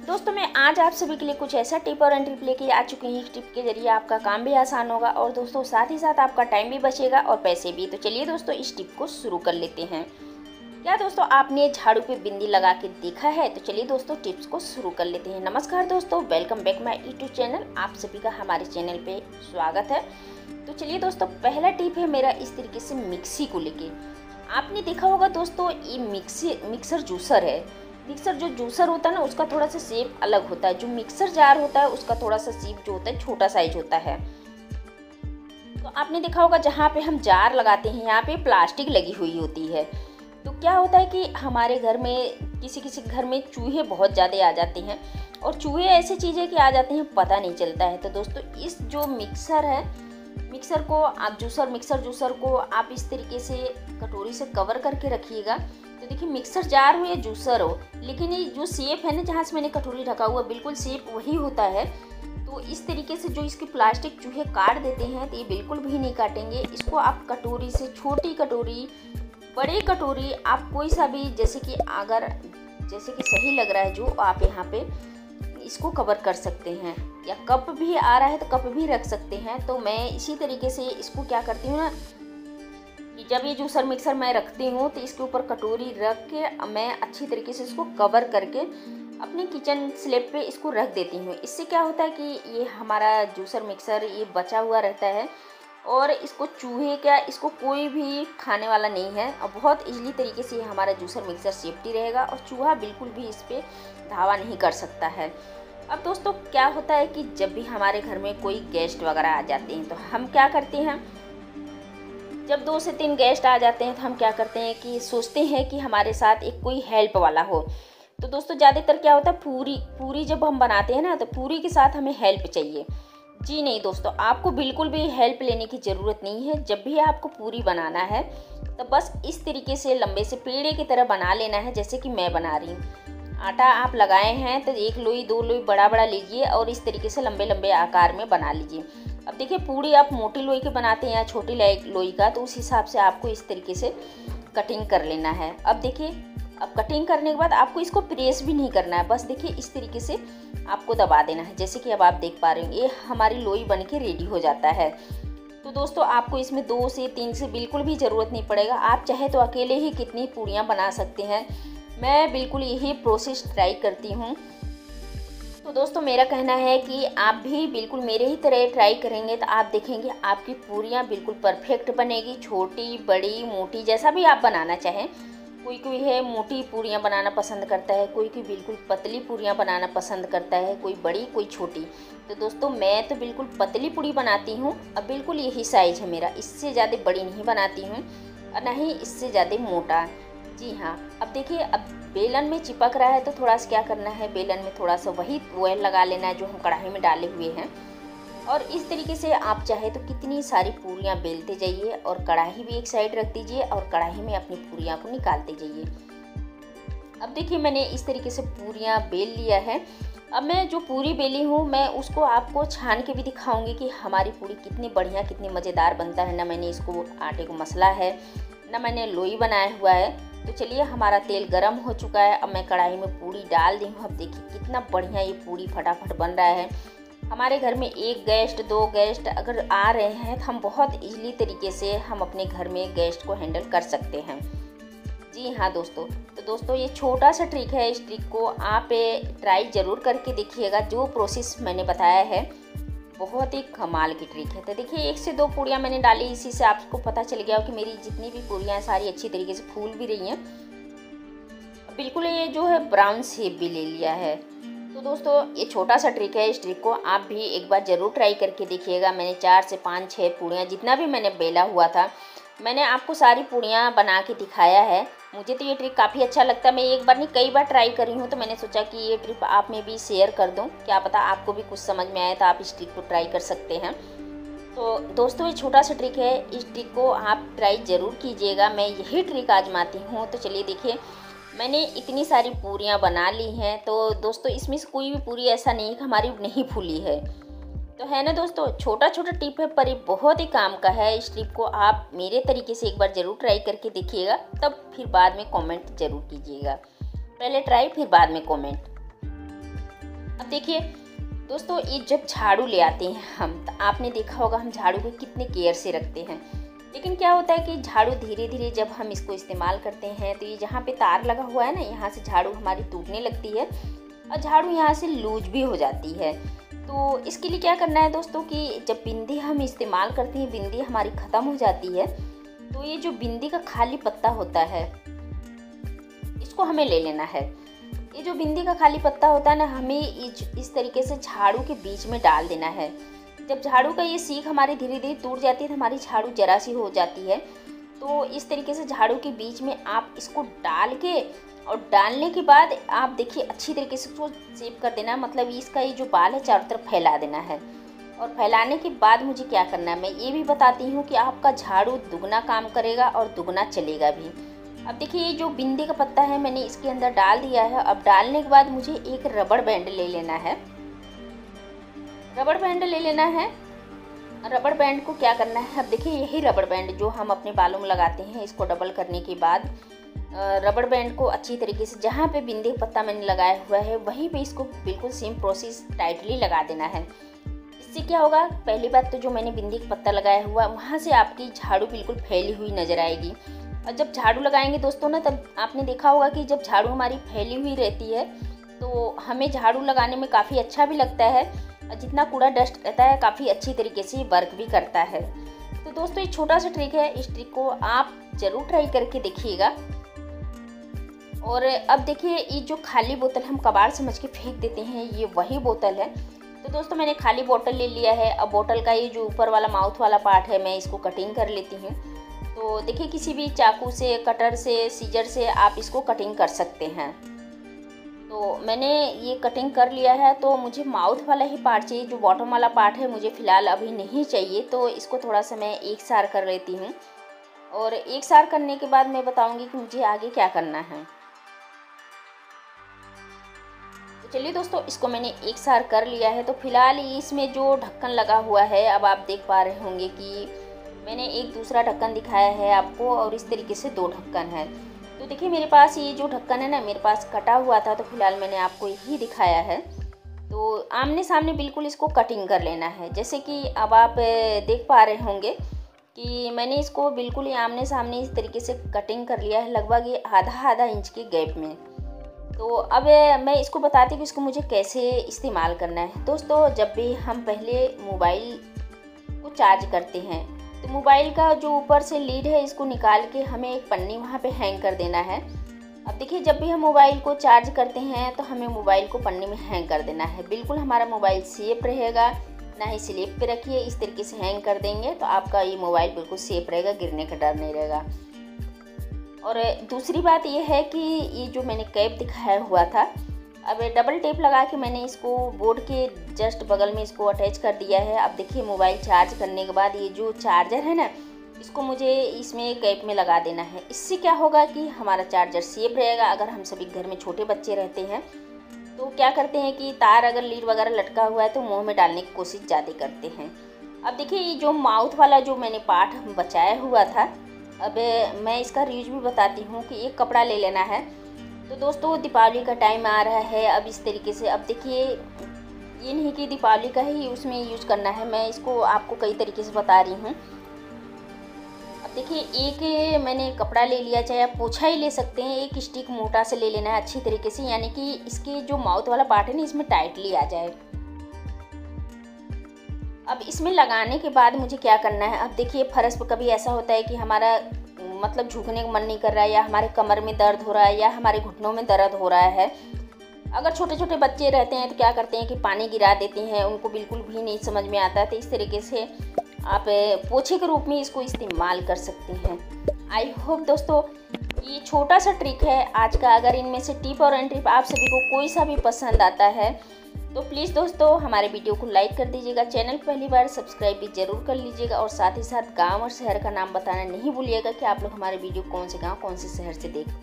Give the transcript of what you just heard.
दोस्तों, मैं आज आप सभी के लिए कुछ ऐसा टिप और टिप लेके आ चुकी हूँ। टिप के ज़रिए आपका काम भी आसान होगा और दोस्तों, साथ ही साथ आपका टाइम भी बचेगा और पैसे भी। तो चलिए दोस्तों, इस टिप को शुरू कर लेते हैं। क्या दोस्तों, आपने झाड़ू पे बिंदी लगा के देखा है? तो चलिए दोस्तों, टिप्स को शुरू कर लेते हैं। नमस्कार दोस्तों welcome back my YouTube channel आप सभी का हमारे चैनल पे स्वागत है। तो चलिए दोस्तों, पहला टिप है मेरा इस तरीके से मिक्सी को लेके। आपने देखा होगा दोस्तों, ये मिक्सी, मिक्सर जूसर है। मिक्सर जो जूसर होता है ना, उसका थोड़ा सा शेप अलग होता है। जो मिक्सर जार होता है, उसका थोड़ा सा शेप जो होता है, छोटा साइज़ होता है। तो आपने देखा होगा, जहाँ पे हम जार लगाते हैं, यहाँ पे प्लास्टिक लगी हुई होती है। तो क्या होता है कि हमारे घर में किसी किसी घर में चूहे बहुत ज़्यादा आ जाते हैं। और चूहे ऐसी चीज़ें कि आ जाते हैं, पता नहीं चलता है। तो दोस्तों, इस जो मिक्सर है मिक्सर को, आप जूसर, मिक्सर जूसर को आप इस तरीके से कटोरी से कवर करके रखिएगा। तो देखिए, मिक्सर जार हो या जूसर हो, लेकिन ये जो सेप है ना, जहाँ से मैंने कटोरी ढका हुआ, बिल्कुल सेप वही होता है। तो इस तरीके से जो इसके प्लास्टिक चूहे काट देते हैं तो ये बिल्कुल भी नहीं काटेंगे। इसको आप कटोरी से, छोटी कटोरी, बड़ी कटोरी, आप कोई सा भी, जैसे कि अगर, जैसे कि सही लग रहा है जो, आप यहाँ पे इसको कवर कर सकते हैं। या कप भी आ रहा है तो कप भी रख सकते हैं। तो मैं इसी तरीके से इसको क्या करती हूँ ना, कि जब ये जूसर मिक्सर मैं रखती हूँ तो इसके ऊपर कटोरी रख के मैं अच्छी तरीके से इसको कवर करके अपने किचन स्लेब पे इसको रख देती हूँ। इससे क्या होता है कि ये हमारा जूसर मिक्सर ये बचा हुआ रहता है और इसको चूहे क्या, इसको कोई भी खाने वाला नहीं है। और बहुत इजली तरीके से हमारा जूसर मिक्सर सेफ्टी रहेगा और चूहा बिल्कुल भी इस पर धावा नहीं कर सकता है। अब दोस्तों, क्या होता है कि जब भी हमारे घर में कोई गेस्ट वगैरह आ जाते हैं तो हम क्या करते हैं? जब दो से तीन गेस्ट आ जाते हैं तो हम क्या करते हैं कि सोचते हैं कि हमारे साथ एक कोई हेल्प वाला हो। तो दोस्तों, ज़्यादातर क्या होता है, पूरी पूरी जब हम बनाते हैं ना तो पूरी के साथ हमें हेल्प चाहिए। जी नहीं दोस्तों, आपको बिल्कुल भी हेल्प लेने की ज़रूरत नहीं है। जब भी आपको पूरी बनाना है तो बस इस तरीके से लंबे से पेड़े की तरह बना लेना है, जैसे कि मैं बना रही हूँ। आटा आप लगाए हैं तो एक लोई, दो लोई बड़ा बड़ा लीजिए और इस तरीके से लंबे लंबे आकार में बना लीजिए। अब देखिए पूड़ी आप मोटी लोई के बनाते हैं या छोटी लोई का तो उस हिसाब से आपको इस तरीके से कटिंग कर लेना है। अब देखिए, अब कटिंग करने के बाद आपको इसको प्रेस भी नहीं करना है। बस देखिए, इस तरीके से आपको दबा देना है। जैसे कि अब आप देख पा रहे हो ये हमारी लोई बन के रेडी हो जाता है। तो दोस्तों, आपको इसमें दो से तीन से बिल्कुल भी ज़रूरत नहीं पड़ेगा। आप चाहे तो अकेले ही कितनी पूड़ियाँ बना सकते हैं। मैं बिल्कुल यही प्रोसेस ट्राई करती हूँ। तो दोस्तों, मेरा कहना है कि आप भी बिल्कुल मेरे ही तरह ट्राई करेंगे तो आप देखेंगे आपकी पूरियाँ बिल्कुल परफेक्ट बनेगी। छोटी, बड़ी, मोटी, जैसा भी आप बनाना चाहें। कोई कोई है, मोटी पूरियाँ बनाना पसंद करता है, कोई कोई बिल्कुल पतली पूरियाँ बनाना पसंद करता है, कोई बड़ी, कोई छोटी। तो दोस्तों, मैं तो बिल्कुल पतली पूरी बनाती हूँ, अब बिल्कुल यही साइज़ है मेरा, इससे ज़्यादा बड़ी नहीं बनाती हूँ, और ना ही इससे ज़्यादा मोटा। जी हाँ। अब देखिए, अब बेलन में चिपक रहा है तो थोड़ा सा क्या करना है? बेलन में थोड़ा सा वही ऑयल लगा लेना है जो हम कढ़ाई में डाले हुए हैं। और इस तरीके से आप चाहे तो कितनी सारी पूरियाँ बेलते जाइए और कढ़ाई भी एक साइड रख दीजिए और कढ़ाई में अपनी पूरियाँ को निकालते जाइए। अब देखिए, मैंने इस तरीके से पूरियाँ बेल लिया है। अब मैं जो पूरी बेली हूँ, मैं उसको आपको छान के भी दिखाऊँगी कि हमारी पूरी कितनी बढ़िया, कितनी मज़ेदार बनता है। ना मैंने इसको आटे को मसला है, ना मैंने लोई बनाया हुआ है। तो चलिए, हमारा तेल गरम हो चुका है। अब मैं कढ़ाई में पूड़ी डाल दी हूँ। अब देखिए, कितना बढ़िया ये पूड़ी फटाफट बन रहा है। हमारे घर में एक गेस्ट, दो गेस्ट अगर आ रहे हैं तो हम बहुत इजली तरीके से हम अपने घर में गेस्ट को हैंडल कर सकते हैं। जी हाँ दोस्तों। तो दोस्तों, ये छोटा सा ट्रिक है। इस ट्रिक को आप ट्राई ज़रूर करके देखिएगा। जो प्रोसेस मैंने बताया है बहुत ही कमाल की ट्रिक है। तो देखिए, एक से दो पूड़ियाँ मैंने डाली, इसी से आपको पता चल गया हो कि मेरी जितनी भी पूड़ियाँ हैं, सारी अच्छी तरीके से फूल भी रही हैं। बिल्कुल ये जो है ब्राउन शेप भी ले लिया है। तो दोस्तों, ये छोटा सा ट्रिक है, इस ट्रिक को आप भी एक बार ज़रूर ट्राई करके देखिएगा। मैंने चार से पाँच छः पूड़ियाँ जितना भी मैंने बेला हुआ था, मैंने आपको सारी पूड़ियाँ बना के दिखाया है। मुझे तो ये ट्रिक काफ़ी अच्छा लगता है। मैं एक बार नहीं, कई बार ट्राई करी हूँ तो मैंने सोचा कि ये ट्रिप आप में भी शेयर कर दूँ। क्या पता आपको भी कुछ समझ में आए तो आप इस ट्रिक को ट्राई कर सकते हैं। तो दोस्तों, ये छोटा सा ट्रिक है। इस ट्रिक को आप ट्राई ज़रूर कीजिएगा। मैं यही ट्रिक आजमाती हूँ। तो चलिए देखिए, मैंने इतनी सारी पूरियाँ बना ली हैं। तो दोस्तों, इसमें से कोई भी पूरी ऐसा नहीं हमारी नहीं फूली है। तो है ना दोस्तों? छोटा छोटा टिप है, पर ये बहुत ही काम का है। इस टिप को आप मेरे तरीके से एक बार ज़रूर ट्राई करके देखिएगा। तब फिर बाद में कमेंट ज़रूर कीजिएगा। पहले ट्राई, फिर बाद में कमेंट। अब देखिए, दोस्तों, ये जब झाड़ू ले आते हैं हम तो आपने देखा होगा हम झाड़ू को कितने केयर से रखते हैं। लेकिन क्या होता है कि झाड़ू धीरे धीरे जब हम इसको इस्तेमाल करते हैं तो ये जहाँ पे तार लगा हुआ है ना, यहाँ से झाड़ू हमारी टूटने लगती है और झाड़ू यहाँ से लूज भी हो जाती है। तो इसके लिए क्या करना है दोस्तों कि जब बिंदी हम इस्तेमाल करते हैं, बिंदी हमारी ख़त्म हो जाती है तो ये जो बिंदी का खाली पत्ता होता है, इसको हमें ले लेना है। ये जो बिंदी का खाली पत्ता होता है ना, हमें इस तरीके से झाड़ू के बीच में डाल देना है। जब झाड़ू का ये सीख हमारी धीरे धीरे टूट जाती है तो हमारी झाड़ू जरा सी हो जाती है। तो इस तरीके से झाड़ू के बीच में आप इसको डाल के और डालने के बाद आप देखिए, अच्छी तरीके से उसको सेव कर देना मतलब इसका ये जो बाल है, चारों तरफ़ फैला देना है। और फैलाने के बाद मुझे क्या करना है? मैं ये भी बताती हूँ कि आपका झाड़ू दुगना काम करेगा और दुगना चलेगा भी। अब देखिए, ये जो बिंदी का पत्ता है, मैंने इसके अंदर डाल दिया है। अब डालने के बाद मुझे एक रबड़ बैंड ले लेना है। रबड़ बैंड ले लेना है। रबड़ बैंड को क्या करना है? अब देखिए, यही रबड़ बैंड जो हम अपने बालों में लगाते हैं, इसको डबल करने के बाद। रबड़ बैंड को अच्छी तरीके से जहाँ पे बिंदी पत्ता मैंने लगाया हुआ है, वहीं पे इसको बिल्कुल सेम प्रोसेस टाइटली लगा देना है। इससे क्या होगा? पहली बात तो जो मैंने बिंदी का पत्ता लगाया हुआ, वहाँ से आपकी झाड़ू बिल्कुल फैली हुई नज़र आएगी। और जब झाड़ू लगाएँगे दोस्तों ना, तब आपने देखा होगा कि जब झाड़ू हमारी फैली हुई रहती है तो हमें झाड़ू लगाने में काफ़ी अच्छा भी लगता है और जितना कूड़ा डस्ट रहता है, काफ़ी अच्छी तरीके से वर्क भी करता है। तो दोस्तों, ये छोटा सा ट्रिक है। इस ट्रिक को आप ज़रूर ट्राई करके देखिएगा। और अब देखिए, ये जो खाली बोतल हम कबाड़ समझ के फेंक देते हैं, ये वही बोतल है। तो दोस्तों, मैंने खाली बोतल ले लिया है। अब बोतल का ये जो ऊपर वाला माउथ वाला पार्ट है, मैं इसको कटिंग कर लेती हूँ। तो देखिए, किसी भी चाकू से, कटर से, सीजर से आप इसको कटिंग कर सकते हैं। तो मैंने ये कटिंग कर लिया है तो मुझे माउथ वाला ही पार्ट चाहिए। जो बॉटम वाला पार्ट है, मुझे फ़िलहाल अभी नहीं चाहिए तो इसको थोड़ा सा मैं एक सार कर लेती हूँ। और एक सार करने के बाद मैं बताऊँगी कि मुझे आगे क्या करना है। चलिए दोस्तों, इसको मैंने एक सार कर लिया है। तो फ़िलहाल इसमें जो ढक्कन लगा हुआ है, अब आप देख पा रहे होंगे कि मैंने एक दूसरा ढक्कन दिखाया है आपको और इस तरीके से दो ढक्कन है। तो देखिए, मेरे पास ये जो ढक्कन है ना, मेरे पास कटा हुआ था तो फ़िलहाल मैंने आपको यही दिखाया है। तो आमने सामने बिल्कुल इसको कटिंग कर लेना है। जैसे कि अब आप देख पा रहे होंगे कि मैंने इसको बिल्कुल ही आमने सामने इस तरीके से कटिंग कर लिया है, लगभग ये आधा आधा इंच के गैप में। तो अब मैं इसको बताती हूँ इसको मुझे कैसे इस्तेमाल करना है। दोस्तों, जब भी हम पहले मोबाइल को चार्ज करते हैं तो मोबाइल का जो ऊपर से लीड है, इसको निकाल के हमें एक पन्नी वहाँ पे हैंग कर देना है। अब देखिए, जब भी हम मोबाइल को चार्ज करते हैं तो हमें मोबाइल को पन्नी में हैंग कर देना है। बिल्कुल हमारा मोबाइल सेफ़ रहेगा, ना ही स्लिप पे रखिए, इस तरीके से हैंग कर देंगे तो आपका ये मोबाइल बिल्कुल सेफ़ रहेगा, गिरने का डर नहीं रहेगा। और दूसरी बात यह है कि ये जो मैंने कैप दिखाया हुआ था, अब डबल टेप लगा के मैंने इसको बोर्ड के जस्ट बगल में इसको अटैच कर दिया है। अब देखिए मोबाइल चार्ज करने के बाद ये जो चार्जर है ना, इसको मुझे इसमें कैप में लगा देना है। इससे क्या होगा कि हमारा चार्जर सेफ़ रहेगा। अगर हम सभी घर में छोटे बच्चे रहते हैं तो क्या करते हैं कि तार अगर लीड वगैरह लटका हुआ है तो मुँह में डालने की कोशिश ज़्यादा करते हैं। अब देखिए, ये जो माउथ वाला जो मैंने पार्ट बचाया हुआ था अब मैं इसका रीज भी बताती हूँ कि एक कपड़ा ले लेना है। तो दोस्तों, दीपावली का टाइम आ रहा है अब इस तरीके से। अब देखिए, ये नहीं कि दीपावली का ही उसमें यूज़ करना है, मैं इसको आपको कई तरीके से बता रही हूँ। अब देखिए, एक मैंने कपड़ा ले लिया, चाहे आप पोछा ही ले सकते हैं, एक स्टिक मोटा से ले लेना है अच्छी तरीके से, यानी कि इसके जो माउथ वाला पार्ट है ना, इसमें टाइटली आ जाए। अब इसमें लगाने के बाद मुझे क्या करना है? अब देखिए फर्श पर कभी ऐसा होता है कि हमारा मतलब झुकने का मन नहीं कर रहा है या हमारे कमर में दर्द हो रहा है या हमारे घुटनों में दर्द हो रहा है। अगर छोटे छोटे बच्चे रहते हैं तो क्या करते हैं कि पानी गिरा देते हैं, उनको बिल्कुल भी नहीं समझ में आता तो इस तरीके से आप, पोछे के रूप में इसको इस्तेमाल कर सकते हैं। आई होप दोस्तों, ये छोटा सा ट्रिक है। आज का अगर इनमें से टिप और एंड ट्रिप आप सभी को कोई सा भी पसंद आता है तो प्लीज़ दोस्तों, हमारे वीडियो को लाइक कर दीजिएगा चैनल पहली बार सब्सक्राइब भी ज़रूर कर लीजिएगा और साथ ही साथ गाँव और शहर का नाम बताना नहीं भूलिएगा कि आप लोग हमारे वीडियो कौन से गाँव, कौन से शहर से देख